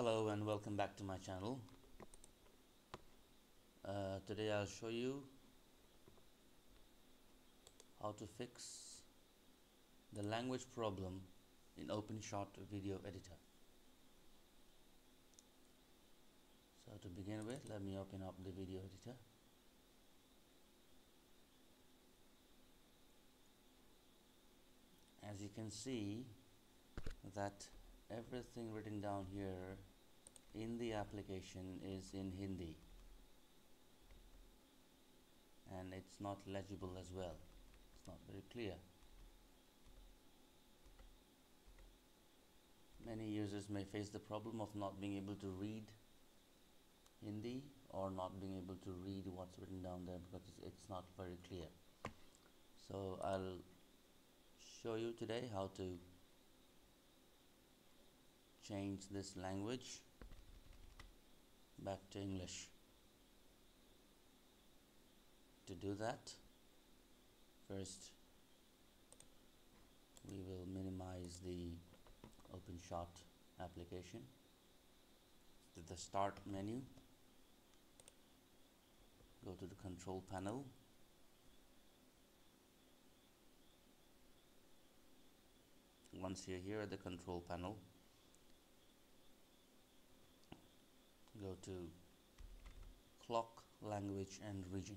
Hello and welcome back to my channel. Uh, today I'll show you how to fix the language problem in OpenShot video editor. So to begin with let me open up the video editor. As you can see that everything written down here in the application is in Hindi. And it's not legible as well. It's not very clear. Many users may face the problem of not being able to read Hindi or not being able to read what's written down there because it's not very clear. So I'll show you today how to change this language back to English. To do that first we will minimize the OpenShot application to the start menu. Go to the control panel. Once you're here at the control panel go to clock language and region.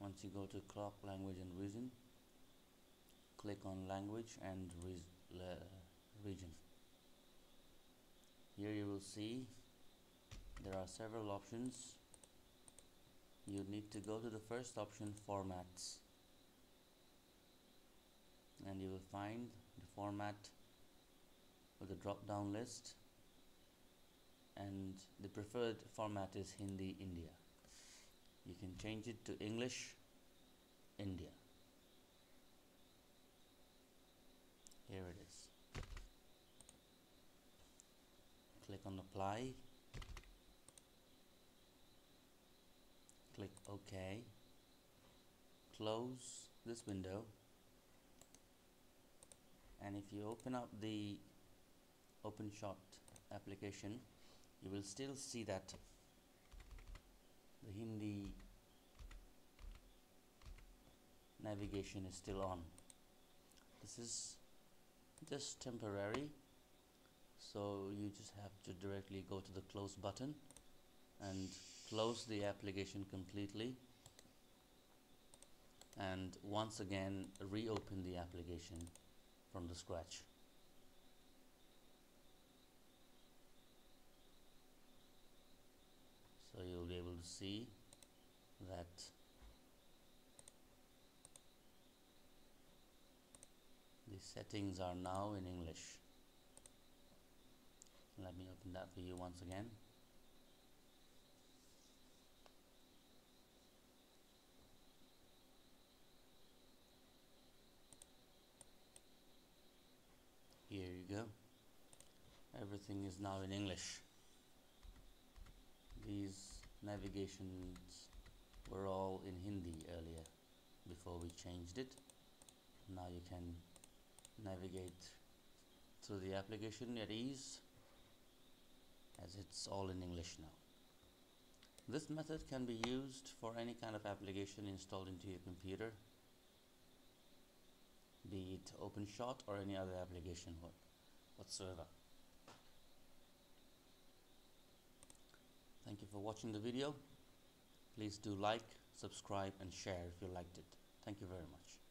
Once you go to clock language and region click on language and re region. Here you will see there are several options. You need to go to the first option formats. And you will find the format with a drop down list. And the preferred format is Hindi India. You can change it to English India. Here it is. Click on apply. Click OK. Close this window. And if you open up the OpenShot application you will still see that the Hindi navigation is still on. This is just temporary so you just have to directly go to the close button and close the application completely and once again reopen the application from the scratch so to see that the settings are now in English. Let me open that for you once again. Here you go. Everything is now in English. These navigations were all in Hindi earlier before we changed it. Now you can navigate through the application at ease as it's all in English now. This method can be used for any kind of application installed into your computer be it OpenShot or any other application whatsoever Thank you for watching the video. Please do like, subscribe and share if you liked it. Thank you very much.